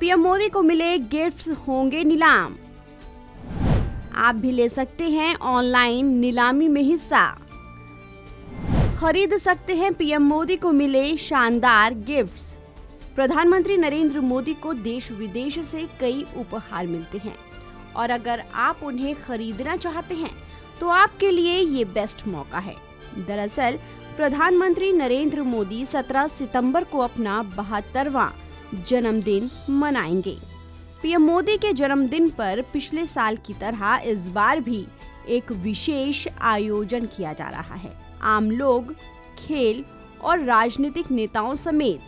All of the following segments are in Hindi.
पीएम मोदी को मिले गिफ्ट्स होंगे नीलाम। आप भी ले सकते हैं ऑनलाइन नीलामी में हिस्सा। खरीद सकते हैं पीएम मोदी को मिले शानदार गिफ्ट्स। प्रधानमंत्री नरेंद्र मोदी को देश विदेश से कई उपहार मिलते हैं। और अगर आप उन्हें खरीदना चाहते हैं तो आपके लिए ये बेस्ट मौका है। दरअसल, प्रधानमंत्री नरेंद्र मोदी 17 सितंबर को अपना बहत्तरवा जन्मदिन मनाएँगे। पीएम मोदी के जन्मदिन पर पिछले साल की तरह इस बार भी एक विशेष आयोजन किया जा रहा है। आम लोग, खेल और राजनीतिक नेताओं समेत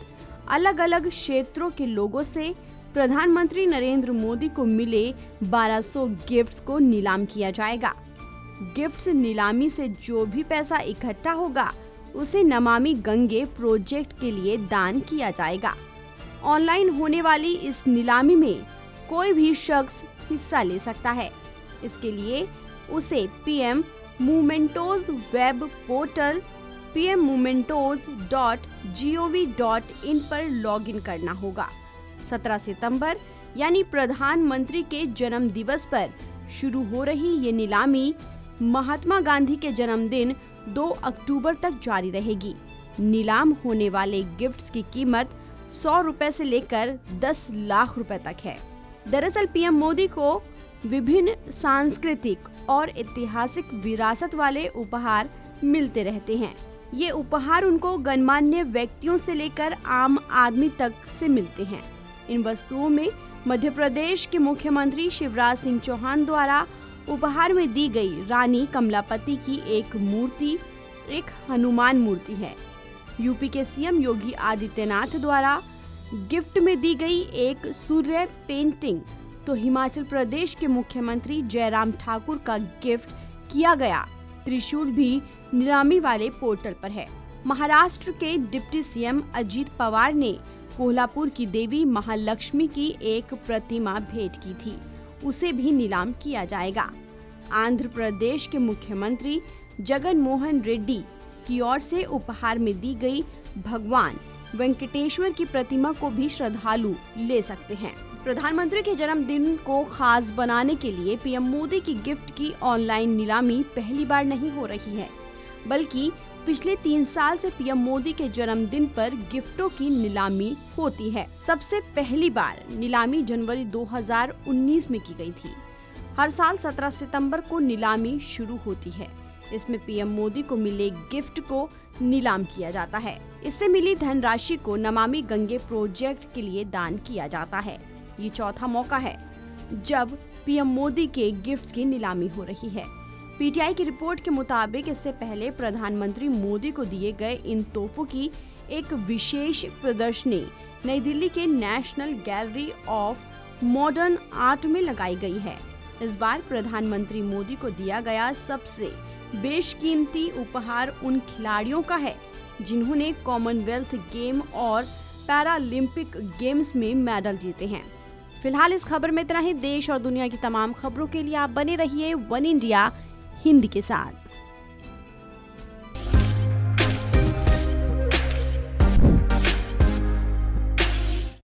अलग अलग क्षेत्रों के लोगों से प्रधानमंत्री नरेंद्र मोदी को मिले 1200 गिफ्ट्स को नीलाम किया जाएगा। गिफ्ट्स नीलामी से जो भी पैसा इकट्ठा होगा, उसे नमामि गंगे प्रोजेक्ट के लिए दान किया जाएगा। ऑनलाइन होने वाली इस नीलामी में कोई भी शख्स हिस्सा ले सकता है। इसके लिए उसे पीएम मूवमेंटोज वेब पोर्टल pmmomentos.gov.in पर लॉगिन करना होगा। 17 सितंबर, यानी प्रधानमंत्री के जन्म दिवस पर शुरू हो रही ये नीलामी महात्मा गांधी के जन्मदिन 2 अक्टूबर तक जारी रहेगी। नीलाम होने वाले गिफ्ट्स की कीमत सौ रुपए से लेकर 10 लाख रुपए तक है। दरअसल पीएम मोदी को विभिन्न सांस्कृतिक और ऐतिहासिक विरासत वाले उपहार मिलते रहते हैं। ये उपहार उनको गणमान्य व्यक्तियों से लेकर आम आदमी तक से मिलते हैं। इन वस्तुओं में मध्य प्रदेश के मुख्यमंत्री शिवराज सिंह चौहान द्वारा उपहार में दी गई रानी कमलापति की एक मूर्ति, एक हनुमान मूर्ति है। यूपी के सीएम योगी आदित्यनाथ द्वारा गिफ्ट में दी गई एक सूर्य पेंटिंग। तो हिमाचल प्रदेश के मुख्यमंत्री जयराम ठाकुर का गिफ्ट किया गया। त्रिशूल भी नीलामी वाले पोर्टल पर है। महाराष्ट्र के डिप्टी सीएम अजीत पवार ने कोल्हापुर की देवी महालक्ष्मी की एक प्रतिमा भेंट की थी। उसे भी नीलाम किया जाएगा। आंध्र प्रदेश के मुख्यमंत्री जगन मोहन रेड्डी की ओर से उपहार में दी गई भगवान वेंकटेश्वर की प्रतिमा को भी श्रद्धालु ले सकते हैं। प्रधानमंत्री के जन्मदिन को खास बनाने के लिए पीएम मोदी की गिफ्ट की ऑनलाइन नीलामी पहली बार नहीं हो रही है, बल्कि पिछले तीन साल से पीएम मोदी के जन्मदिन पर गिफ्टों की नीलामी होती है। सबसे पहली बार नीलामी जनवरी 2019 में की गई थी। हर साल 17 सितंबर को नीलामी शुरू होती है। इसमें पीएम मोदी को मिले गिफ्ट को नीलाम किया जाता है। इससे मिली धनराशि को नमामि गंगे प्रोजेक्ट के लिए दान किया जाता है। ये चौथा मौका है, जब पीएम मोदी के गिफ्ट्स की नीलामी हो रही है। पीटीआई की रिपोर्ट के मुताबिक इससे पहले प्रधानमंत्री मोदी को दिए गए इन तोहफों की एक विशेष प्रदर्शनी नई दिल्ली के national gallery of modern art में लगाई गई है। इस बार प्रधानमंत्री मोदी को दिया गया सबसे बेशकीमती उपहार उन खिलाड़ियों का है, जिन्होंने कॉमनवेल्थ गेम और पैरालंपिक गेम्स में मेडल जीते हैं। फ़िलहाल इस खबर में इतना ही। देश और दुनिया की तमाम खबरों के लिए आप बने रहिए वन इंडिया, हिंदी के साथ।